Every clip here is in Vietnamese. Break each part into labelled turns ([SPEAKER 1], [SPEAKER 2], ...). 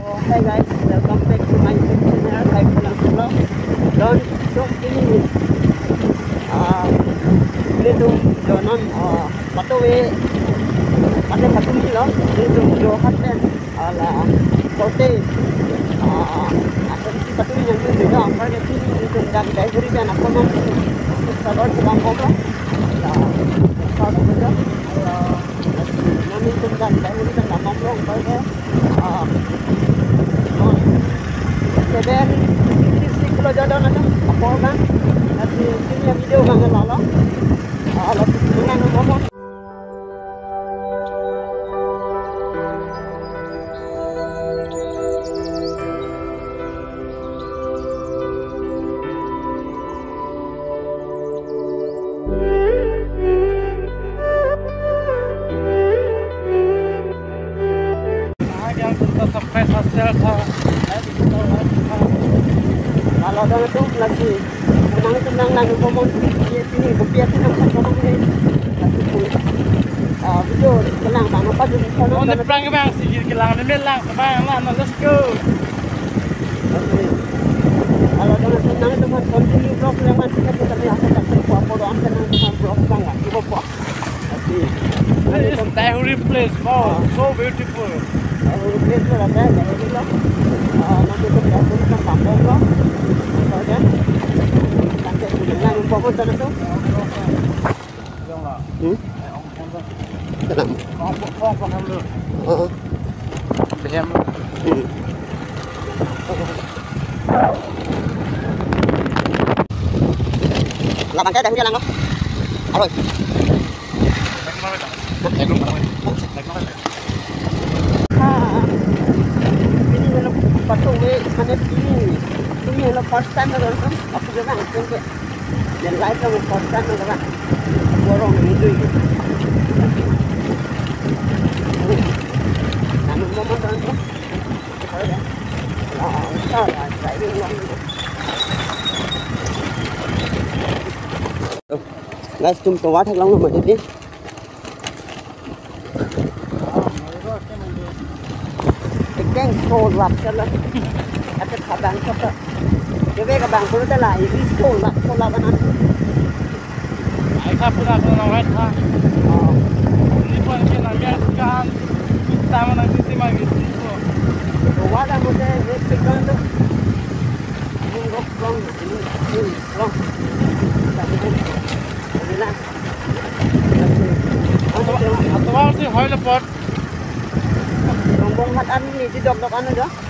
[SPEAKER 1] hey guys, welcome back to my YouTube channel, I'm Pulang Vlog. Don't, don't please, uh, little jonon, uh, patuwi, pati patum sila, little johan din, ala, korte, uh, asan si patuwi niyang little na, ang parang si little dagi dahil rin yan,
[SPEAKER 2] ako nung, sa Lord, sa Bangkok,
[SPEAKER 1] sa, sa, sa, lagi. Tenang-tenang lang ngomong. Dia sini ini tenang ngomong ni lagi pun. Ah betul. Tenang tak nampak tu sana
[SPEAKER 2] on the prang bang. Sikit kelang ni melang bang lah let's go.
[SPEAKER 1] Kalau dengan tenang teman continue blok lewat kita kita ni akan tak cukup apa doang tenang teman blok bang. Lah cukup apa
[SPEAKER 2] This place, wow, ah. so beautiful.
[SPEAKER 1] Tahuri place, ada, ada, ada, ada, ada, ada, ada, ada,
[SPEAKER 2] Yan. Yan, yung pupunta na to. Jalan
[SPEAKER 1] Ah, ini dalam patung ini. నేను first time కలుగుతాం అప్పుడు కదా అనుకుంటే నేను లైఫ్లో first time కదా పూర్వం ఇందు నన్ను ఇవ్వమంటాను गैस तुम तो
[SPEAKER 2] वाटर लाऊंगा मैं दीदी एकदम सोल वापस ni na ya kan kita mana kita magi tu
[SPEAKER 1] Rồi quá ra một cái Cái cái con đó Nhưng gốc long Nhưng long Tại vì không Tại vì là
[SPEAKER 2] atau atau sih hoy lepot
[SPEAKER 1] Rombong hat an ni di dok dok ano do? Rombong hat an ni di dok dok no? Ito,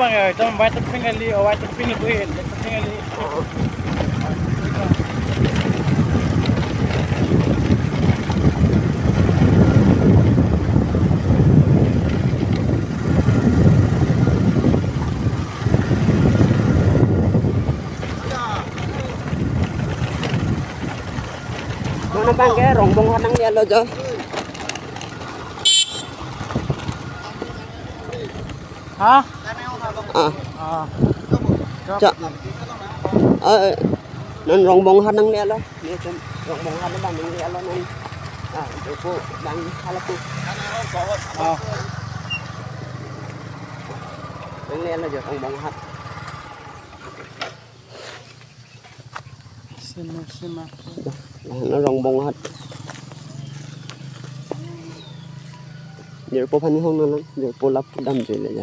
[SPEAKER 2] kubang ya, jangan baca pengali, oh baca pengali tu ya, baca pengali.
[SPEAKER 1] Mana bang ke rombong hanang dia lo jo.
[SPEAKER 2] Hah?
[SPEAKER 1] Ah,
[SPEAKER 2] Ah.
[SPEAKER 1] Cak. eh nan rombong hanang dia lo. Ni tu rombong hanang bang dia lo nan. Ah, itu ku bang halaku.
[SPEAKER 2] Ah.
[SPEAKER 1] Bang dia lo jo rombong hat.
[SPEAKER 2] Sima sima.
[SPEAKER 1] nó rong bông hết giờ cô phân không nó giờ cô lắp đâm rồi lại giờ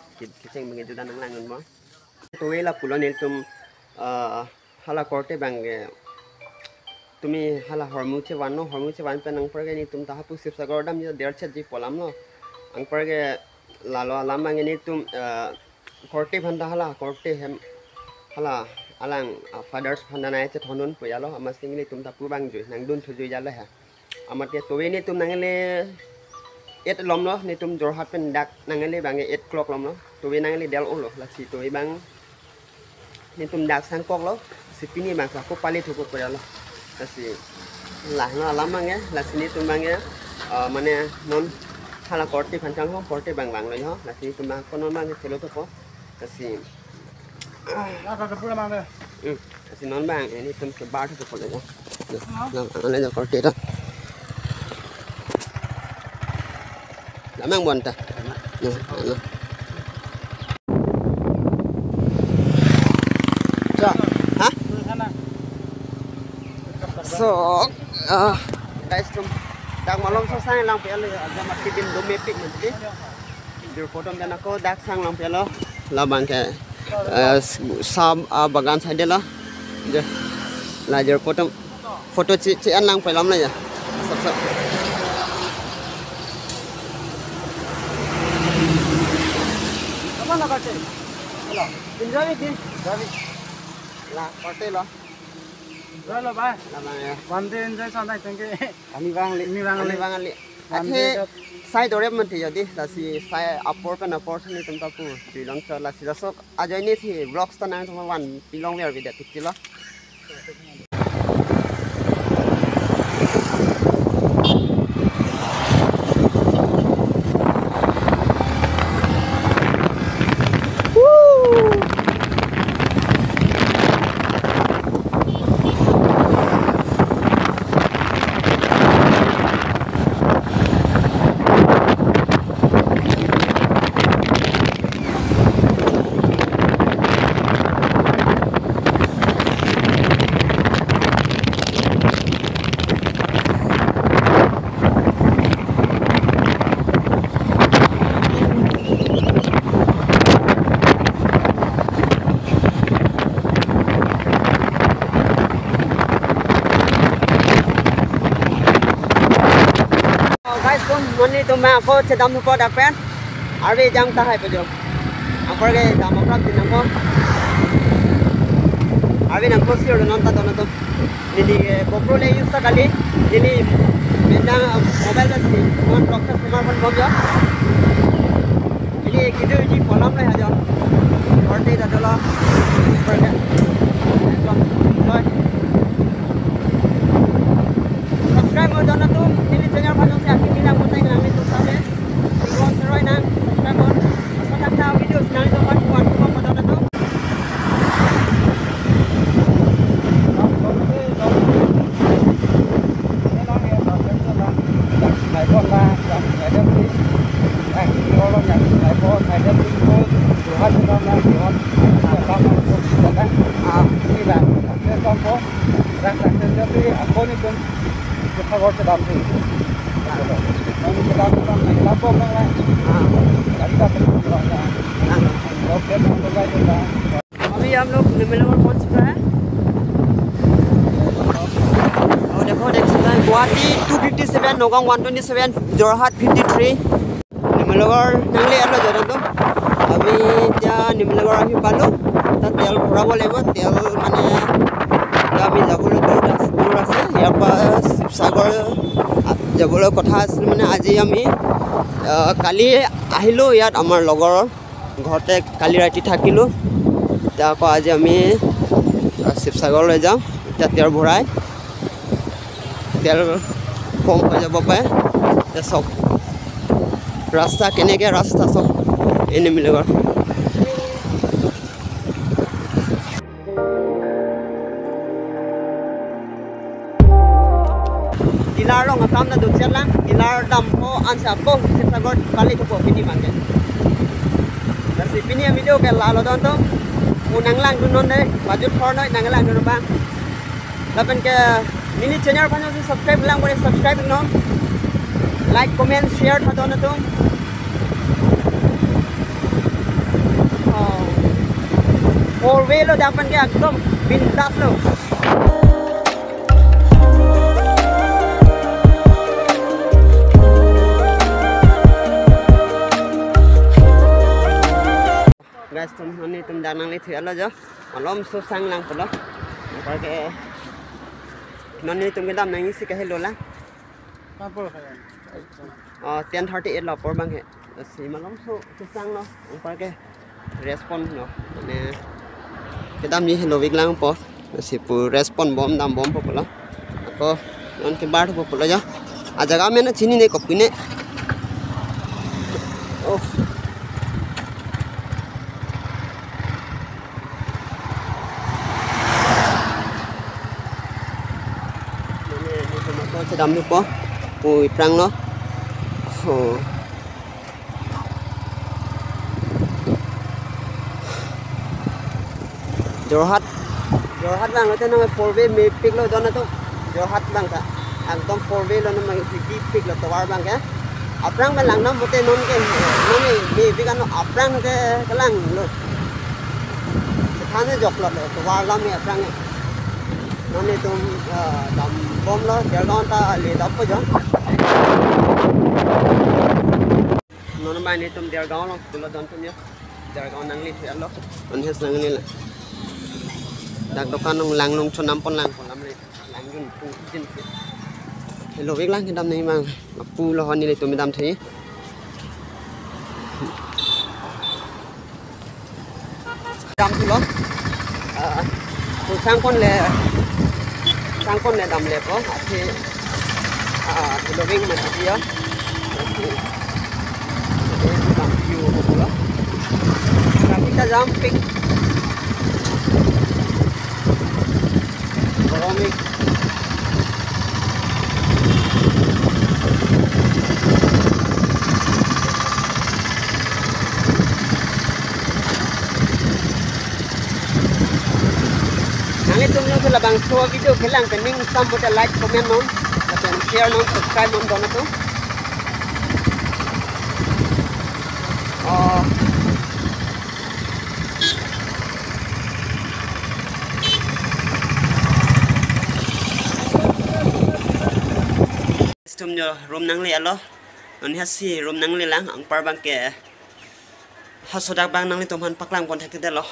[SPEAKER 1] kiting mengitu dan langun mo. Tuwe la pulon il tum hala korte bang tumi hala hormuche wano hormuche wano pen ang perge ni tum tahapu sip sagordam ni der chat ji polam lo ang perge lalo alam mang ini tum korte panda hala korte hem hala alang fathers panda na ece tonun po yalo amas ting ini tum tapu bang ju nang dun tuju yalo ha amat ya tuwe ni tum nang ini et lom lo ni tum jor hapen dak nangeli bangi et klok lom lo tu wi nangeli del ulo la si tu bang. Ni tum dak sang kok lo si pini bang sa ko pali tu ko ko lo la si la no lam bang ya la si ni tum bang ya mane non hala korti pancang ho korti bang bang lo yo la si tum bang ko non bang ke lo to ko la
[SPEAKER 2] si la ka ka mang ya
[SPEAKER 1] la si non bang ini tum ke bar tu ko lo ya la la la korti ta Dạ. hả?
[SPEAKER 2] Pura sana.
[SPEAKER 1] so uh, guys tum dak malom so sang lang pe le ada mat kibin do me pik men ti dir potom dan ako dak sang lang pe lo la bang ke sam bagan side la je la dir potom photo chi chi an lang phải lam la ya sab sab
[SPEAKER 2] Aja ini
[SPEAKER 1] si Blok Setengah
[SPEAKER 2] t
[SPEAKER 1] i
[SPEAKER 2] Satu Kawan
[SPEAKER 1] bilang lệ. Anh. s i là si sai upper pen upper này chúng ta cũng tùy lòng cho là si đó số. À giờ này thì blocks ta này chúng ta one tùy lòng này ở bên đây thì i là. sa dam ko dapat ari jam tahay pa jom ako ge dam ko tin ko nang ko sir non ta to gopro le use ta kali nili mendang mobile ba si mon doctor sumar kon bom jo nili kidu ji polam le ha jo da dola subscribe mo don na to channel pa jom अभी हम लोग निमलवर पहुंच चुका है और देखो देख सकते हैं गुवाहाटी 257 नौगांव 127 जोरहाट 53 निमलवर नांगले आलो जरा तो আমি এতিয়া নিমলগৰ আহি পালোঁ তাত তেল ভৰাব লাগিব তেল মানে এতিয়া আমি যাবলৈ দূৰ আছে। ইয়াৰ পৰা শিৱসাগৰ যাবলৈ কথা আছিল মানে আজি আমি কালি আহিলোঁ ইয়াত আমাৰ লগৰৰ ঘৰতে কালি ৰাতি থাকিলোঁ। এতিয়া আকৌ আজি আমি শিৱসাগৰলৈ যাওঁ। এতিয়া তেল ভৰাই তেল কম হৈ যাব পাৰে। এতিয়া চাওক ৰাস্তা কেনেকৈ ৰাস্তা চাওক এই নিমিলগৰ dilar lo ngakam na dun lang dilar dam ko ansa ko sipsagot balik ko pini mangke kasi pini ang video ke lalo don to unang lang dun non deh bajut for noi nang lang dun bang lapan ke mini channel pa nyo subscribe lang boleh subscribe no like comment share thado na tum oh four way lo dapat ke ekdom bintas guys tum honi tum danang le thia lo jo alom so sang lang pulo par ke noni tum ke dam nang isi ke hello la papo ha oh 1038 lo por bang he si malom so so sang lo par ke respond no mane ke dam ni hello wik lang po si pu respond bom dam bom po pulo ko non ke bar po pulo jo आ जगह में ना चीनी नहीं कपूने ओह đâm nó có mùi răng nó giờ oh. jorhat jorhat lang ito nang 4 way mấy pick lo doon na to jorhat lang cả, ang tong 4 way lo naman hindi pick lo tawar bang ka aprang man lang na mute non ke non eh may cái no aprang ke kalang lo thane joklo lo tawar lang may răng eh ni tum dam bom lo der don ta le dap po jo nó nó bay này tôm đèo đó luôn tụi nó đón tôm nhá đèo đó năng lên thì ăn lắm ăn hết năng lên là đặc độc ăn ông làng luôn cho năm con làng còn lắm này, làng luôn pu trên phía hello biết lắm cái đâm này mà mà pu lo hoàn như này tụi mình đâm thấy. Đâm lo lắm. Ờ, tụi sang con le sang con này đầm lẹp đó thì à, à thì lo vinh mà thì á view ko pula. cái ka jumping. Marami. Nang Kami tumyo tu labang so video kelang ke ning sam like comment non, macam share non, subscribe non dono tu. Oh. tumyo room nang le alo. Ani hasi room nang le lang ang parbang eh. ke. Hasodak bang nang le tumhan paklang kontak kita lo.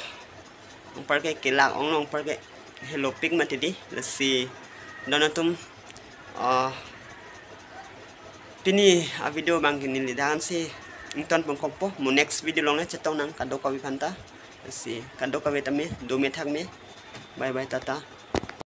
[SPEAKER 1] Ang parke kilang, ong long parke hello pigment di let's see. Donatum uh, pini a video bang ini dan si. Inton pun kompo mu next video longnya cetong nang kado kawi panta. Let's see. Kado kawi tame do me thak me bye bye tata.